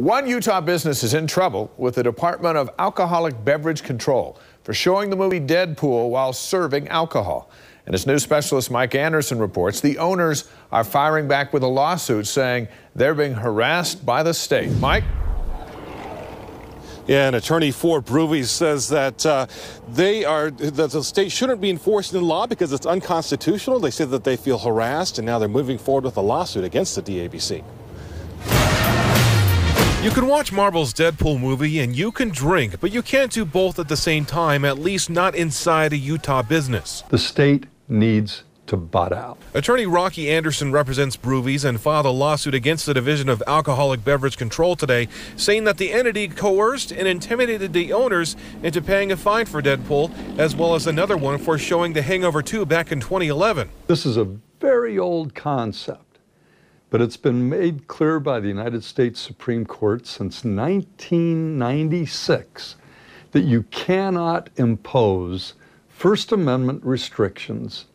One Utah business is in trouble with the Department of Alcoholic Beverage Control for showing the movie Deadpool while serving alcohol. And as news specialist Mike Anderson reports, the owners are firing back with a lawsuit saying they're being harassed by the state. Mike? Yeah, and attorney for Brewvies says that uh, they are that the state shouldn't be enforcing the law because it's unconstitutional. They say that they feel harassed, and now they're moving forward with a lawsuit against the DABC. You can watch Marvel's Deadpool movie and you can drink, but you can't do both at the same time, at least not inside a Utah business. The state needs to butt out. Attorney Rocky Anderson represents Brewvies and filed a lawsuit against the Division of Alcoholic Beverage Control today, saying that the entity coerced and intimidated the owners into paying a fine for Deadpool, as well as another one for showing The Hangover 2 back in 2011. This is a very old concept but it's been made clear by the United States Supreme Court since 1996 that you cannot impose First Amendment restrictions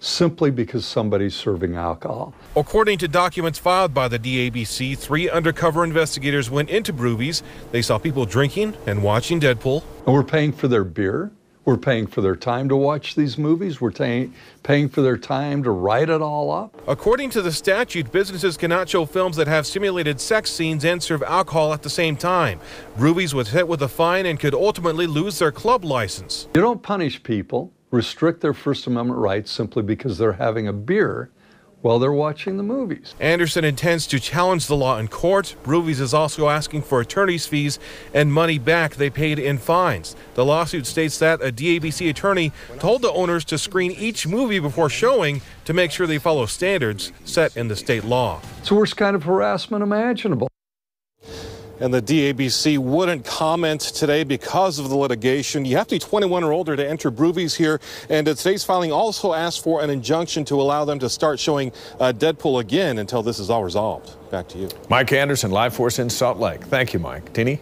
simply because somebody's serving alcohol. According to documents filed by the DABC, three undercover investigators went into Brewvies. They saw people drinking and watching Deadpool. And we're paying for their beer. We're paying for their time to watch these movies. We're paying, paying for their time to write it all up. According to the statute, businesses cannot show films that have simulated sex scenes and serve alcohol at the same time. Brewvies was hit with a fine and could ultimately lose their club license. You don't punish people, restrict their First Amendment rights simply because they're having a beer while they're watching the movies. Anderson intends to challenge the law in court. Brewvies is also asking for attorney's fees and money back they paid in fines. The lawsuit states that a DABC attorney told the owners to screen each movie before showing to make sure they follow standards set in the state law. It's the worst kind of harassment imaginable and the DABC wouldn't comment today because of the litigation. You have to be 21 or older to enter Brewvies here, and today's filing also asks for an injunction to allow them to start showing uh, Deadpool again until this is all resolved. Back to you. Mike Anderson, Live Force in Salt Lake. Thank you, Mike. Tini?